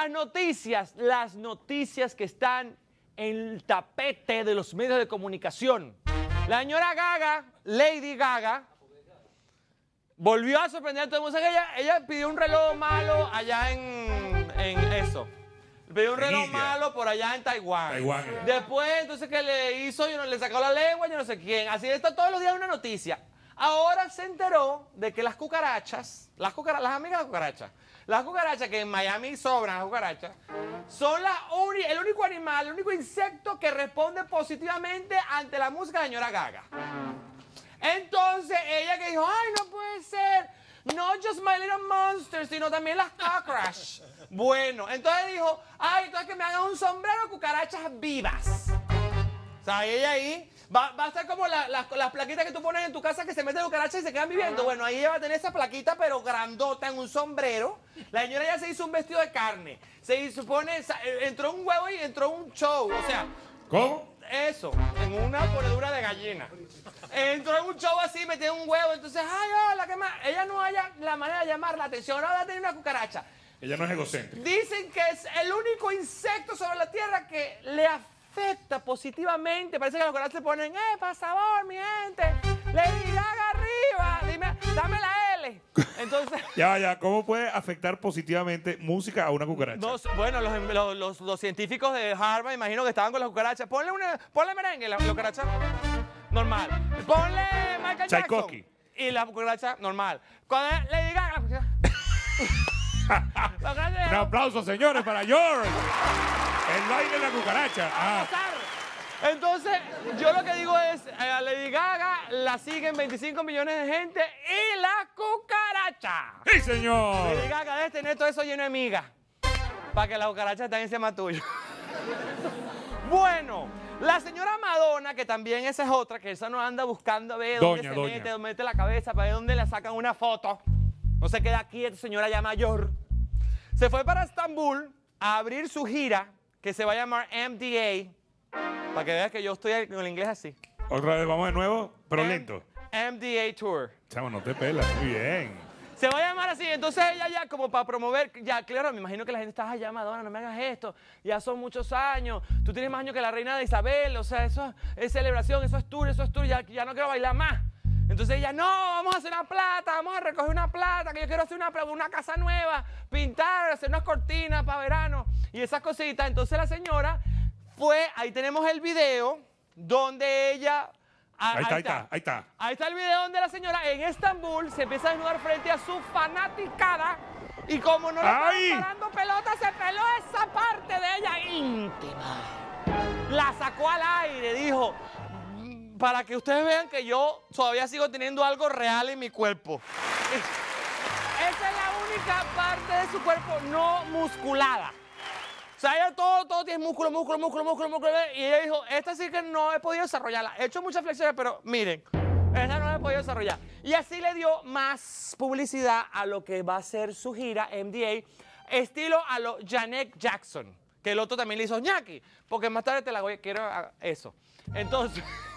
las noticias, las noticias que están en el tapete de los medios de comunicación. La señora Gaga, Lady Gaga, volvió a sorprender a todo el mundo. ¿Sabe que Ella, ella pidió un reloj malo allá en, en eso. Pidió un reloj India. malo por allá en Taiwán. Taiwán. Después, entonces, que le hizo? Yo no, le sacó la lengua, yo no sé quién. Así está todos los días una noticia. Ahora se enteró de que las cucarachas, las, cucara- las amigas de las cucarachas, las cucarachas que en Miami sobran las cucarachas, son la el único animal, el único insecto que responde positivamente ante la música de la señora Gaga. Entonces ella que dijo, ay, no puede ser, no just My Little Monster, sino también las cockroach. bueno, entonces dijo, ay, entonces que me hagan un sombrero de cucarachas vivas. O sea, ella ahí va, va a ser como la- las- las plaquitas que tú pones en tu casa que se meten cucarachas y se quedan viviendo. Bueno, ahí ella va a tener esa plaquita, pero grandota en un sombrero. La señora ya se hizo un vestido de carne. Se hizo, pone, sa- eh, entró un huevo y entró un show. O sea, ¿Cómo? eso, en una ponedura de gallina. Entró en un show así, metió un huevo, entonces, ay, hola, ¿qué más? Ella no haya la manera de llamar la atención, ahora va a tener una cucaracha. Ella no es egocéntrica. Dicen que es el único insecto sobre la Tierra que le afecta positivamente. Parece que los cucarachas se ponen, eh, para sabor, mi gente. Lady Gaga arriba, dime, dame la L. Entonces... Ya, ya, ¿cómo puede afectar positivamente música a una cucaracha? No, bueno, los, los- los- los científicos de Harvard, imagino que estaban con las cucarachas. Ponle, una, ponle merengue, la, la cucaracha normal. Ponle Michael Jackson. Y la cucaracha normal. Cuando le diga... La cucaracha Un aplauso, señores, para George. El baile de la cucaracha. Ah. Entonces, yo lo que digo es, eh, a Lady Gaga la siguen 25 millones de gente y la cucaracha. ¡Sí, señor! Lady Gaga debes tener todo eso lleno de migas para que la cucaracha esté encima tuyo. bueno, la señora Madonna, que también esa es otra, que esa no anda buscando a ver dónde se doña. mete, dónde mete la cabeza, para ver dónde le sacan una foto. No se queda aquí, esta señora ya mayor. Se fue para Estambul a abrir su gira, que se va a llamar MDA, para que veas que yo estoy con el inglés así. Otra vez, vamos de nuevo, pero M- lento. MDA Tour. Chamo, no te pelas. Muy bien. Se va a llamar así. Entonces ella ya como para promover, ya claro, me imagino que la gente está, ay, ya Madonna, no me hagas esto. Ya son muchos años. Tú tienes más años que la reina de Isabel. O sea, eso es celebración, eso es tour, eso es tour. Ya, ya no quiero bailar más. Entonces ella, no, vamos a hacer una plata, vamos a recoger una plata, que yo quiero hacer una, una casa nueva, pintar, hacer unas cortinas para verano y esas cositas. Entonces la señora fue, ahí tenemos el video donde ella... ah, Ahí está, ahí está, ahí está. Ahí está el video donde la señora en Estambul se empieza a desnudar frente a su fanaticada y como no le estaban parando pelota, se peló esa parte de ella íntima. La sacó al aire, dijo, "Mm, para que ustedes vean que yo todavía sigo teniendo algo real en mi cuerpo. Esa es la única parte de su cuerpo no musculada. O sea, ella todo, todo tiene músculo, músculo, músculo, músculo, músculo. Y ella dijo, esta sí que no he podido desarrollarla. He hecho muchas flexiones, pero miren, esta no la he podido desarrollar. Y así le dio más publicidad a lo que va a ser su gira MDA, estilo a lo Janet Jackson, que el otro también le hizo ñaki, porque más tarde te la voy, quiero a- eso. Entonces...